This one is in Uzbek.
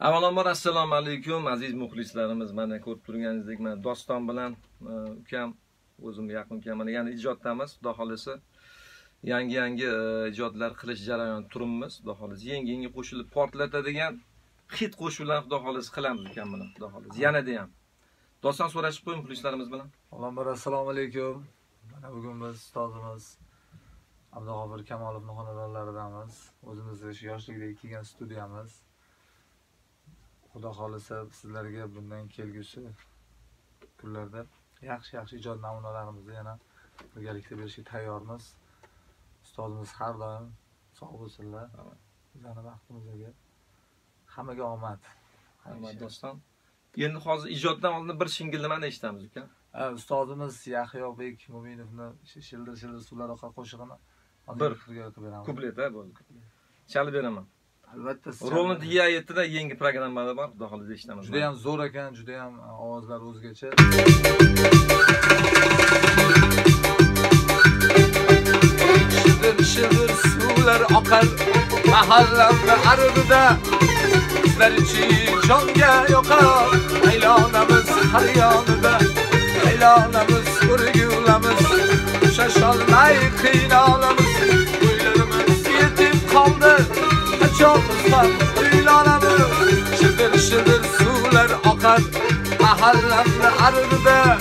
Avvalambor assalomu alaykum aziz muxlislarimiz. Mana ko'rib turganingizdek, mana Doston bilan e, ukam, o'zim yaqin ukam mana yana ijoddamiz, xudo xohlasa Yangi-yangi e, ijodlar qilish jarayonida turibmiz, xudo xohlasa Yangi-yangi qo'shilib portlatadigan hit qo'shiqlarni xudo xohlasa qilamiz ukam bilan, xudo xohlasa Yanada ham. Doston so'rashib qo'ying muxlislarimiz bilan. Avvalambor assalomu alaykum. Mana bugun biz ustozimiz Abdug'ofir Kamolovning xonadonlaridamiz. O'zimizning yoshlikdagi kelgan studiyamiz. Xudo xolisa sizlarga bundan kelgusi kunlarda yaxshi-yaxshi ijod namunalarimizni yana birgalikda berishga tayyormiz. Ustozimiz har doim sog' bo'lsinlar. Bizani baxtimizga hammaga omad. Rahmat Doston. Endi hozir ijoddan oldin bir shingilni mana eshitamiz ukam. Ha, ustozimiz Yahyobek Mo'minovni shildir shildir suvlar oqar qo'shig'ini Bir. efirga o'qib beraman. Kuplet ha bo'ldi. Chalib beraman. Albatta siz Rolni deya aytdida yangi programmada bor, xudo xolisa eshitamiz. juda ham zo'r ekan, juda ham ovozlari o'zgacha. Shildir shildir suvlar oqar mahallamni arbida Bizlar için jonga yoqar aylonamiz har yonida aylonamiz o'rgulamiz Shasholmay qiynalamiz qachonizdan uylanamiz Shildir shildir suvlar oqar mahallamni arbida